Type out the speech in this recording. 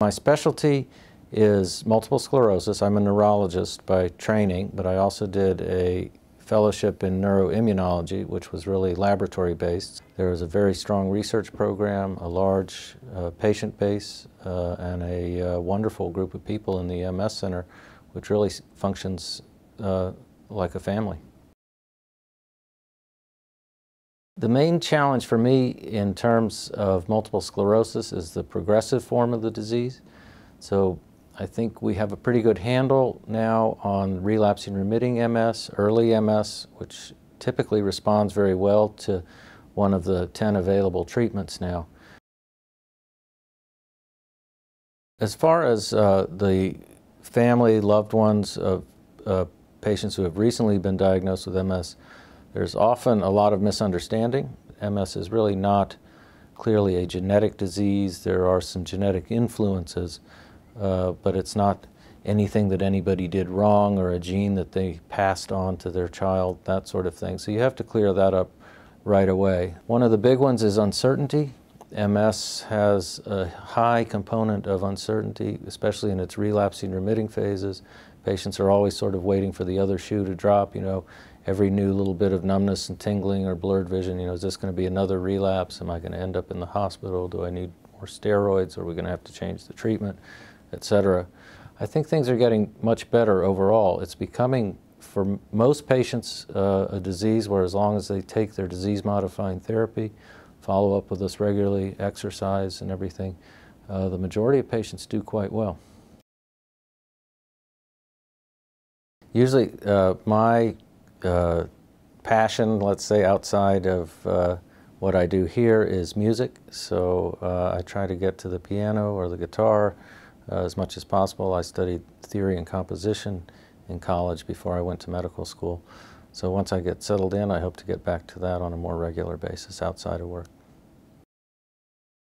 My specialty is multiple sclerosis. I'm a neurologist by training, but I also did a fellowship in neuroimmunology, which was really laboratory based. There was a very strong research program, a large uh, patient base, uh, and a uh, wonderful group of people in the MS Center, which really functions uh, like a family. The main challenge for me in terms of multiple sclerosis is the progressive form of the disease. So I think we have a pretty good handle now on relapsing remitting MS, early MS, which typically responds very well to one of the 10 available treatments now. As far as uh, the family, loved ones of uh, patients who have recently been diagnosed with MS, there's often a lot of misunderstanding. MS is really not clearly a genetic disease. There are some genetic influences uh, but it's not anything that anybody did wrong or a gene that they passed on to their child, that sort of thing. So you have to clear that up right away. One of the big ones is uncertainty. MS has a high component of uncertainty, especially in its relapsing remitting phases. Patients are always sort of waiting for the other shoe to drop, you know, every new little bit of numbness and tingling or blurred vision, you know, is this going to be another relapse? Am I going to end up in the hospital? Do I need more steroids? Are we going to have to change the treatment? et cetera? I think things are getting much better overall. It's becoming, for most patients, uh, a disease where as long as they take their disease-modifying therapy, follow up with us regularly, exercise and everything, uh, the majority of patients do quite well. Usually uh, my uh, passion, let's say outside of uh, what I do here is music, so uh, I try to get to the piano or the guitar uh, as much as possible. I studied theory and composition in college before I went to medical school. So once I get settled in, I hope to get back to that on a more regular basis outside of work.